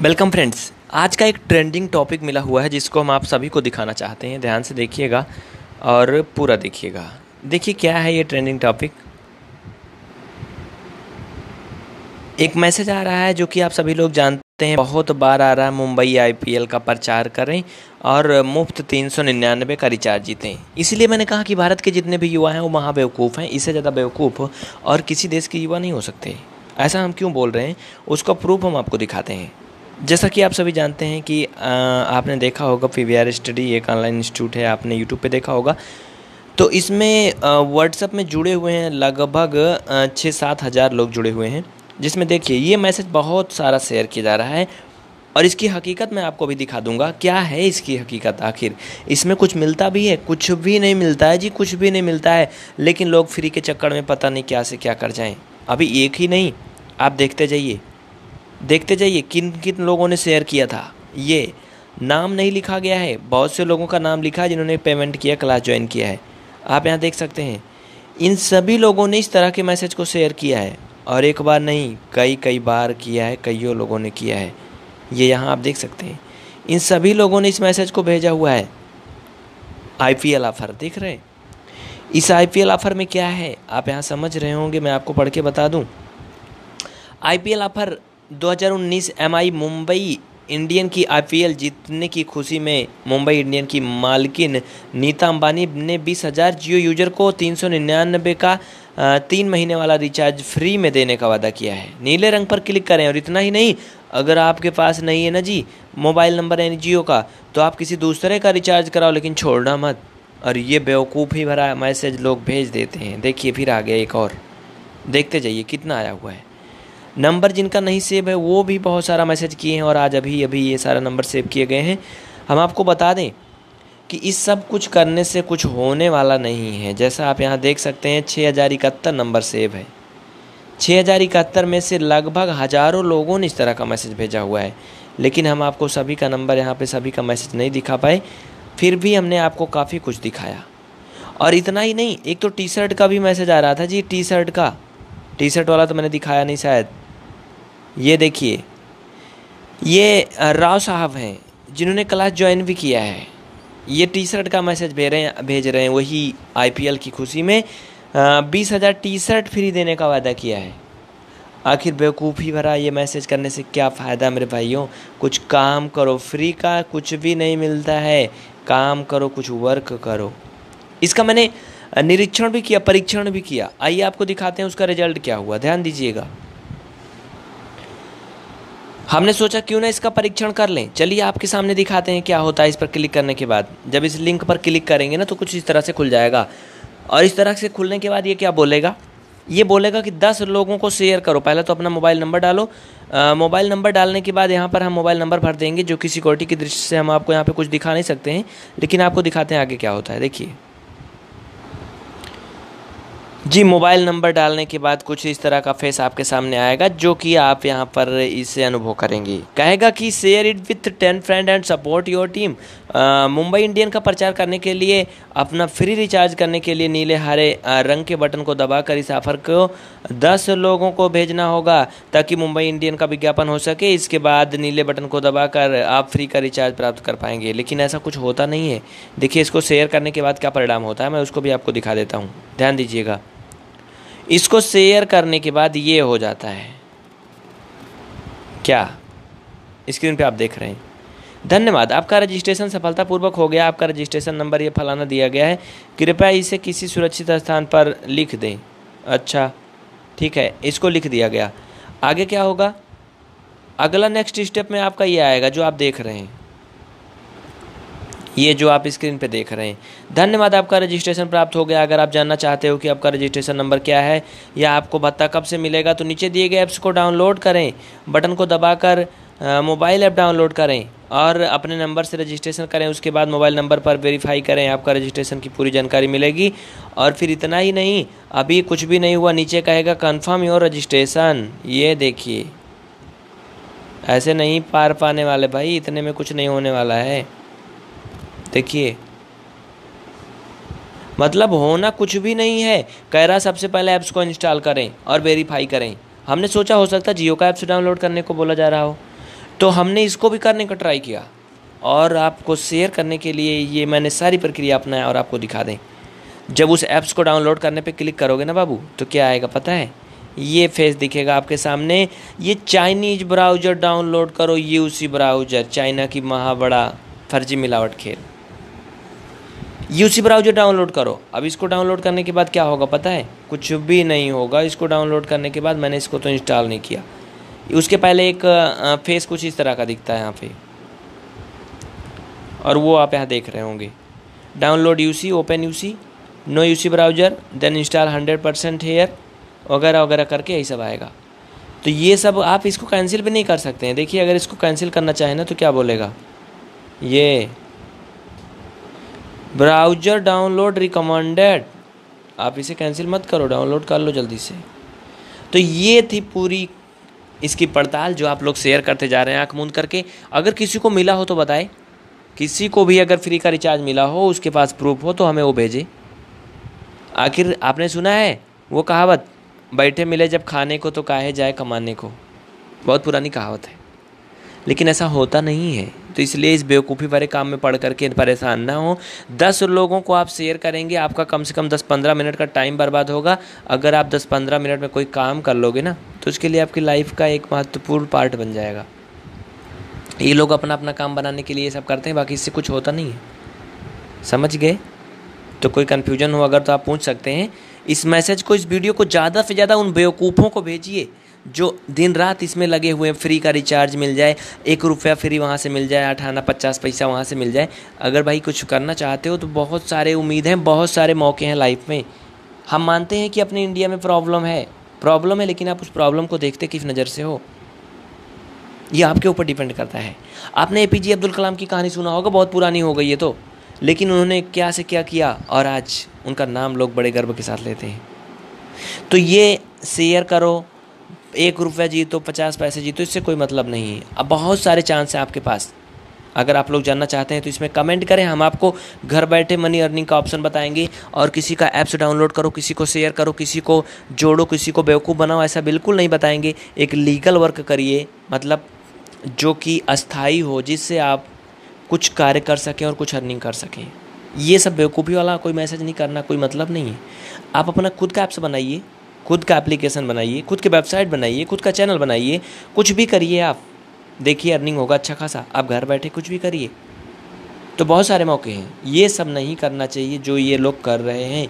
Welcome friends आज का एक ट्रेंडिंग टॉपिक मिला हुआ है, जिसको हम आप सभी को दिखाना चाहते हैं। ध्यान से देखिएगा और पूरा देखिएगा। देखिए, क्या है ये ट्रेंडिंग टॉपिक एक मैसेज आ रहा है जो कि आप सभी लोग जानते हैं। बहुत बार आ रहा है, मुंबई आईपीएल का प्रचार करें और मुफ़्त तीन सौ निन्यानवे का रिचार्ज जीतें इसीलिए मैंने कहा कि भारत के जितने भी युवा हैं, वो महाबेवकूफ़ हैं। इससे ज़्यादा बेवकूफ़ और किसी देश के युवा नहीं हो सकते। ऐसा हम क्यों बोल रहे हैं? उसका प्रूफ हम आपको दिखाते हैं। जैसा कि आप सभी जानते हैं कि आपने देखा होगा पी वी आर स्टडी एक ऑनलाइन इंस्टीट्यूट है, आपने यूट्यूब पे देखा होगा। तो इसमें व्हाट्सअप में जुड़े हुए हैं लगभग छः सात हज़ार लोग जुड़े हुए हैं, जिसमें देखिए, ये मैसेज बहुत सारा शेयर किया जा रहा है। और इसकी हकीकत मैं आपको भी दिखा दूँगा, क्या है इसकी हकीकत आखिर? इसमें कुछ मिलता भी है, कुछ भी नहीं मिलता है जी, कुछ भी नहीं मिलता है, लेकिन लोग फ्री के चक्कर में पता नहीं क्या से क्या कर जाएँ। अभी एक ही नहीं, आप देखते जाइए। देखते जाइए किन किन लोगों ने शेयर किया था। ये नाम नहीं लिखा गया है, बहुत से लोगों का नाम लिखा है जिन्होंने पेमेंट किया क्लास ज्वाइन किया है। आप यहाँ देख सकते हैं, इन सभी लोगों ने इस तरह के मैसेज को शेयर किया है। और एक बार नहीं, कई कई बार किया है, कईयों लोगों ने किया है। ये यहाँ आप देख सकते हैं, इन सभी लोगों ने इस मैसेज को भेजा हुआ है। आईपीएल ऑफ़र देख रहे हैं? इस आईपीएल ऑफ़र में क्या है? आप यहाँ समझ रहे होंगे, मैं आपको पढ़ के बता दूँ। IPL offer 2019 MI Mumbai Indian की आईपीएल जीतने की खुशी में मुंबई इंडियन की मालकिन नीता अंबानी ने बीस हज़ार जियो यूज़र को तीन सौ निन्यानबे का तीन महीने वाला रिचार्ज फ्री में देने का वादा किया है। नीले रंग पर क्लिक करें और इतना ही नहीं, अगर आपके पास नहीं है ना जी, मोबाइल नंबर एन जियो का तो आप किसी दूसरे का रिचार्ज कराओ, लेकिन छोड़ना मत। और ये बेवकूफ़ ही भरा मैसेज लोग भेज देते हैं। देखिए फिर आ गया एक और। देखते जाइए कितना आया हुआ है। नंबर जिनका नहीं सेव है, वो भी बहुत सारा मैसेज किए हैं और आज अभी अभी ये सारा नंबर सेव किए गए हैं। हम आपको बता दें कि इस सब कुछ करने से कुछ होने वाला नहीं है। जैसा आप यहाँ देख सकते हैं छः हज़ार इकहत्तर नंबर सेव है। छः हज़ार इकहत्तर में से लगभग हज़ारों लोगों ने इस तरह का मैसेज भेजा हुआ है। लेकिन हम आपको सभी का नंबर यहाँ पे सभी का मैसेज नहीं दिखा पाए, फिर भी हमने आपको काफ़ी कुछ दिखाया। और इतना ही नहीं, एक तो टी शर्ट का भी मैसेज आ रहा था जी टी शर्ट का। टी शर्ट वाला तो मैंने दिखाया नहीं शायद। ये देखिए, ये राव साहब हैं, जिन्होंने क्लास ज्वाइन भी किया है। ये टी शर्ट का मैसेज भेज रहे हैं भेज रहे हैं वही आईपीएल की खुशी में बीस हज़ार टी शर्ट फ्री देने का वादा किया है। आखिर बेवकूफ़ी भरा ये मैसेज करने से क्या फ़ायदा मेरे भाइयों? कुछ काम करो फ्री का कुछ भी नहीं मिलता है। काम करो, कुछ वर्क करो। इसका मैंने निरीक्षण भी किया, परीक्षण भी किया। आइए आपको दिखाते हैं उसका रिज़ल्ट क्या हुआ। ध्यान दीजिएगा। हमने सोचा क्यों ना इसका परीक्षण कर लें। चलिए आपके सामने दिखाते हैं क्या होता है इस पर क्लिक करने के बाद। जब इस लिंक पर क्लिक करेंगे ना तो कुछ इस तरह से खुल जाएगा। और इस तरह से खुलने के बाद ये क्या बोलेगा? ये बोलेगा कि दस लोगों को शेयर करो। पहले तो अपना मोबाइल नंबर डालो। मोबाइल नंबर डालने के बाद यहाँ पर हम मोबाइल नंबर भर देंगे, जो कि सिक्योरिटी की दृष्टि से हम आपको यहाँ पे कुछ दिखा नहीं सकते हैं। लेकिन आपको दिखाते हैं आगे क्या होता है। देखिए। जी, मोबाइल नंबर डालने के बाद कुछ इस तरह का फेस आपके सामने आएगा, जो कि आप यहाँ पर इसे अनुभव करेंगे। कहेगा कि share it with ten friend and support your team Mumbai Indian का प्रचार करने के लिए, अपना फ्री रिचार्ज करने के लिए नीले हरे रंग के बटन को दबाकर इस ऑफ़र को दस लोगों को भेजना होगा, ताकि मुंबई इंडियन का विज्ञापन हो सके। इसके बाद नीले बटन को दबाकर आप फ्री का रिचार्ज प्राप्त कर पाएँगे। लेकिन ऐसा कुछ होता नहीं है। देखिए, इसको शेयर करने के बाद क्या परिणाम होता है, मैं उसको भी आपको दिखा देता हूँ। ध्यान दीजिएगा। इसको शेयर करने के बाद ये हो जाता है। क्या? स्क्रीन पे आप देख रहे हैं। धन्यवाद। आपका रजिस्ट्रेशन सफलतापूर्वक हो गया। आपका रजिस्ट्रेशन नंबर ये फलाना दिया गया है। कृपया इसे किसी सुरक्षित स्थान पर लिख दें। अच्छा ठीक है। इसको लिख दिया गया। आगे क्या होगा? अगला नेक्स्ट स्टेप में आपका ये आएगा, जो आप देख रहे हैं। ये जो आप स्क्रीन पे देख रहे हैं। धन्यवाद, आपका रजिस्ट्रेशन प्राप्त हो गया। अगर आप जानना चाहते हो कि आपका रजिस्ट्रेशन नंबर क्या है या आपको भत्ता कब से मिलेगा तो नीचे दिए गए ऐप्स को डाउनलोड करें, बटन को दबाकर मोबाइल ऐप डाउनलोड करें और अपने नंबर से रजिस्ट्रेशन करें। उसके बाद मोबाइल नंबर पर वेरीफाई करें, आपका रजिस्ट्रेशन की पूरी जानकारी मिलेगी। और फिर इतना ही नहीं, अभी कुछ भी नहीं हुआ, नीचे कहेगा कन्फर्म योर रजिस्ट्रेशन। ये देखिए, ऐसे नहीं पार पाने वाले भाई, इतने में कुछ नहीं होने वाला है। देखिए मतलब होना कुछ भी नहीं है। कह रहा सबसे पहले ऐप्स को इंस्टॉल करें और वेरीफाई करें। हमने सोचा हो सकता है जियो का ऐप्स डाउनलोड करने को बोला जा रहा हो। तो हमने इसको भी करने का ट्राई किया। और आपको शेयर करने के लिए ये मैंने सारी प्रक्रिया अपनाया और आपको दिखा दें। जब उस ऐप्स को डाउनलोड करने पे क्लिक करोगे ना बाबू तो क्या आएगा पता है? ये फेस दिखेगा आपके सामने। ये चाइनीज़ ब्राउज़र डाउनलोड करो, ये उसी ब्राउज़र चाइना की महाबड़ा फर्जी मिलावट खेल। ये उसी ब्राउज़र डाउनलोड करो। अब इसको डाउनलोड करने के बाद क्या होगा पता है? कुछ भी नहीं होगा। इसको डाउनलोड करने के बाद मैंने इसको तो इंस्टॉल नहीं किया। उसके पहले एक फेस कुछ इस तरह का दिखता है यहाँ पे। और वो आप यहाँ देख रहे होंगे। Download UC open UC no UC browser then install hundred percent here वगैरह वगैरह करके यही सब आएगा। तो ये सब आप इसको कैंसिल भी नहीं कर सकते हैं। देखिए, अगर इसको कैंसिल करना चाहें ना तो क्या बोलेगा? ये ब्राउज़र डाउनलोड रिकमेंडेड आप इसे कैंसिल मत करो, डाउनलोड कर लो जल्दी से। तो ये थी पूरी इसकी पड़ताल जो आप लोग शेयर करते जा रहे हैं आँख मूंद करके। अगर किसी को मिला हो तो बताएँ। किसी को भी अगर फ्री का रिचार्ज मिला हो, उसके पास प्रूफ हो तो हमें वो भेजे। आखिर आपने सुना है वो कहावत, बैठे मिले जब खाने को तो काहे जाए कमाने को। बहुत पुरानी कहावत है। लेकिन ऐसा होता नहीं है। तो इसलिए इस बेवकूफ़ी भरे काम में पढ़ करके परेशान ना हो। दस लोगों को आप शेयर करेंगे, आपका कम से कम दस पंद्रह मिनट का टाइम बर्बाद होगा। अगर आप दस पंद्रह मिनट में कोई काम कर लोगे ना तो उसके लिए आपकी लाइफ का एक महत्वपूर्ण पार्ट बन जाएगा। ये लोग अपना अपना काम बनाने के लिए ये सब करते हैं, बाकी इससे कुछ होता नहीं है। समझ गए? तो कोई कन्फ्यूज़न हो, अगर तो आप पूछ सकते हैं। इस मैसेज को, इस वीडियो को ज़्यादा से ज़्यादा उन बेवकूफ़ों को भेजिए। जो दिन रात इसमें लगे हुए हैं फ्री का रिचार्ज मिल जाए, एक रुपया फ्री वहाँ से मिल जाए अठाना पचास पैसा वहाँ से मिल जाए। अगर भाई कुछ करना चाहते हो तो बहुत सारे उम्मीद हैं, बहुत सारे मौके हैं लाइफ में। हम मानते हैं कि अपने इंडिया में प्रॉब्लम है। प्रॉब्लम है, लेकिन आप उस प्रॉब्लम को देखते किस नज़र से हो? ये आपके ऊपर डिपेंड करता है। आपने ए पी जे अब्दुल कलाम की कहानी सुना होगा, बहुत पुरानी हो गई है तो। लेकिन उन्होंने क्या से क्या किया? और आज उनका नाम लोग बड़े गर्व के साथ लेते हैं। तो ये शेयर करो एक रुपया जीतो पचास पैसे जीतो इससे कोई मतलब नहीं है। अब बहुत सारे चांस हैं आपके पास। अगर आप लोग जानना चाहते हैं तो इसमें कमेंट करें, हम आपको घर बैठे मनी अर्निंग का ऑप्शन बताएँगे और किसी का ऐप्स डाउनलोड करो, किसी को शेयर करो, किसी को जोड़ो, किसी को बेवकूफ़ बनाओ, ऐसा बिल्कुल नहीं बताएँगे। एक लीगल वर्क करिए मतलब जो कि अस्थाई हो, जिससे आप कुछ कार्य कर सकें और कुछ अर्निंग कर सकें। ये सब बेवकूफ़ी वाला कोई मैसेज नहीं करना, कोई मतलब नहीं है। आप अपना खुद का ऐप्स बनाइए। खुद का एप्लीकेशन बनाइए, खुद की वेबसाइट बनाइए, खुद का चैनल बनाइए, कुछ भी करिए आप। देखिए अर्निंग होगा अच्छा खासा, आप घर बैठे कुछ भी करिए। तो बहुत सारे मौके हैं। ये सब नहीं करना चाहिए, जो ये लोग कर रहे हैं।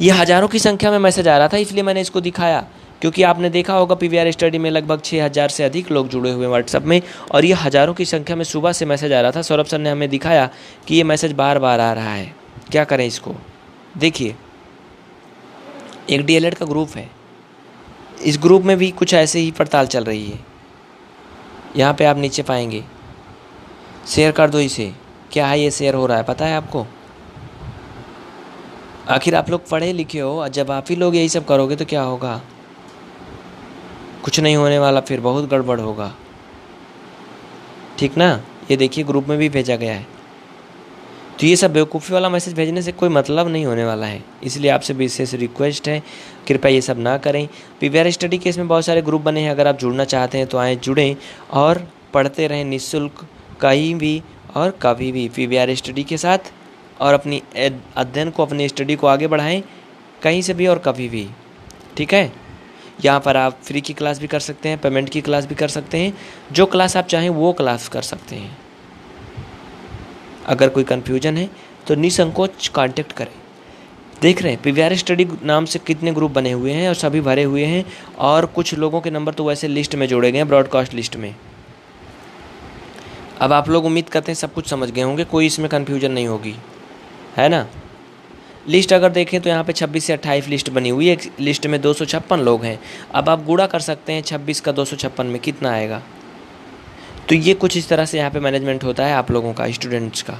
ये हज़ारों की संख्या में मैसेज आ रहा था, इसलिए मैंने इसको दिखाया। क्योंकि आपने देखा होगा पीवीआर स्टडी में लगभग छः हज़ार से अधिक लोग जुड़े हुए हैं व्हाट्सअप में, और ये हज़ारों की संख्या में सुबह से मैसेज आ रहा था। सौरभ सर ने हमें दिखाया कि ये मैसेज बार बार आ रहा है। क्या करें इसको? देखिए एक डी का ग्रुप है। इस ग्रुप में भी कुछ ऐसे ही पड़ताल चल रही है। यहाँ पे आप नीचे पाएँगे। शेयर कर दो इसे। क्या है ये शेयर हो रहा है? पता है आपको? आखिर आप लोग पढ़े लिखे हो। और जब आप ही लोग यही सब करोगे तो क्या होगा? कुछ नहीं होने वाला, फिर बहुत गड़बड़ होगा। ठीक ना? ये देखिए ग्रुप में भी भेजा गया है। तो ये सब बेवकूफ़ी वाला मैसेज भेजने से कोई मतलब नहीं होने वाला है। इसलिए आपसे विशेष रिक्वेस्ट है, कृपया ये सब ना करें। पीवीआर स्टडी के इसमें बहुत सारे ग्रुप बने हैं, अगर आप जुड़ना चाहते हैं तो आए जुड़ें और पढ़ते रहें निःशुल्क कहीं भी और कभी भी पीवीआर स्टडी के साथ और अपनी अध्ययन को, अपनी स्टडी को आगे बढ़ाएँ कहीं से भी और कभी भी। ठीक है? यहाँ पर आप फ्री की क्लास भी कर सकते हैं पेमेंट की क्लास भी कर सकते हैं, जो क्लास आप चाहें वो क्लास कर सकते हैं। अगर कोई कन्फ्यूज़न है तो निसंकोच कांटेक्ट करें। देख रहे हैं पीवीआर स्टडी नाम से कितने ग्रुप बने हुए हैं और सभी भरे हुए हैं और कुछ लोगों के नंबर तो वैसे लिस्ट में जोड़े गए हैं ब्रॉडकास्ट लिस्ट में। अब आप लोग उम्मीद करते हैं सब कुछ समझ गए होंगे, कोई इसमें कन्फ्यूज़न नहीं होगी। है ना? लिस्ट अगर देखें तो यहाँ पे 26 से 28 लिस्ट बनी हुई है लिस्ट में दो सौ छप्पन लोग हैं। अब आप गुड़ा कर सकते हैं 26 का दो सौ छप्पन में कितना आएगा? तो ये कुछ इस तरह से यहाँ पे मैनेजमेंट होता है आप लोगों का स्टूडेंट्स का।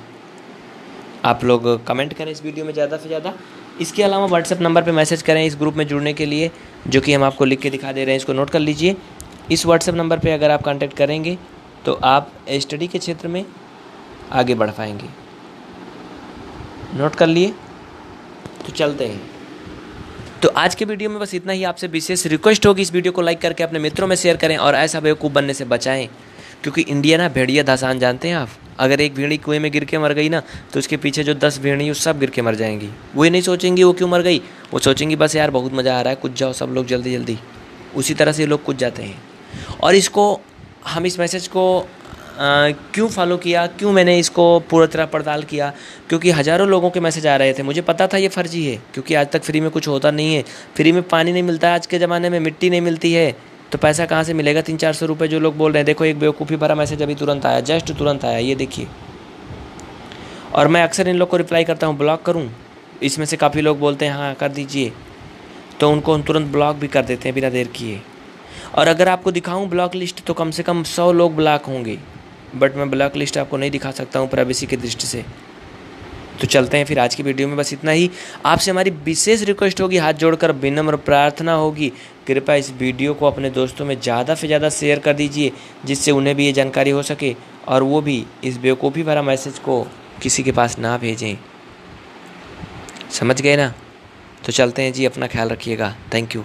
आप लोग कमेंट करें इस वीडियो में ज़्यादा से ज़्यादा। इसके अलावा व्हाट्सएप नंबर पे मैसेज करें इस ग्रुप में जुड़ने के लिए, जो कि हम आपको लिख के दिखा दे रहे हैं, इसको नोट कर लीजिए। इस व्हाट्सएप नंबर पे अगर आप कांटेक्ट करेंगे तो आप स्टडी के क्षेत्र में आगे बढ़ पाएँगे। नोट कर लिए? तो चलते हैं। तो आज के वीडियो में बस इतना ही। आपसे विशेष रिक्वेस्ट होगी इस वीडियो को लाइक करके, अपने मित्रों में शेयर करें और ऐसा बेवकूफ़ बनने से बचाएँ। क्योंकि इंडिया ना भेड़िया धसान जानते हैं आप। अगर एक भेड़ी कुएँ में गिर के मर गई ना तो उसके पीछे जो दस भेड़ी सब गिर के मर जाएँगी। वो ये नहीं सोचेंगी वो क्यों मर गई। वो सोचेंगी, बस यार, बहुत मज़ा आ रहा है, कुछ जाओ सब लोग जल्दी जल्दी। उसी तरह से लोग कुछ जाते हैं। और इसको हम इस मैसेज को क्यों फॉलो किया, क्यों मैंने इसको पूरी तरह पड़ताल किया? क्योंकि हज़ारों लोगों के मैसेज आ रहे थे। मुझे पता था ये फर्जी है, क्योंकि आज तक फ्री में कुछ होता नहीं है। फ्री में पानी नहीं मिलता आज के ज़माने में, मिट्टी नहीं मिलती है। तो पैसा कहाँ से मिलेगा? तीन चार सौ रुपये जो लोग बोल रहे हैं, देखो, एक बेवकूफ़ी भरा मैसेज अभी तुरंत आया, जस्ट तुरंत आया, ये देखिए। और मैं अक्सर इन लोग को रिप्लाई करता हूँ ब्लॉक करूँ? इसमें से काफ़ी लोग बोलते हैं हाँ कर दीजिए। तो उनको हम तुरंत ब्लॉक भी कर देते हैं बिना देर किए। और अगर आपको दिखाऊँ ब्लॉक लिस्ट तो कम से कम सौ लोग ब्लॉक होंगे। बट मैं ब्लॉक लिस्ट आपको नहीं दिखा सकता हूँ प्राइवेसी की दृष्टि से। तो चलते हैं फिर आज की वीडियो में, बस इतना ही। आपसे हमारी विशेष रिक्वेस्ट होगी, हाथ जोड़कर विनम्र प्रार्थना होगी। कृपया इस वीडियो को अपने दोस्तों में ज़्यादा से ज़्यादा शेयर कर दीजिए, जिससे उन्हें भी ये जानकारी हो सके और वो भी इस बेवकूफ़ी भरा मैसेज को किसी के पास ना भेजें। समझ गए ना? तो चलते हैं जी, अपना ख्याल रखिएगा। Thank you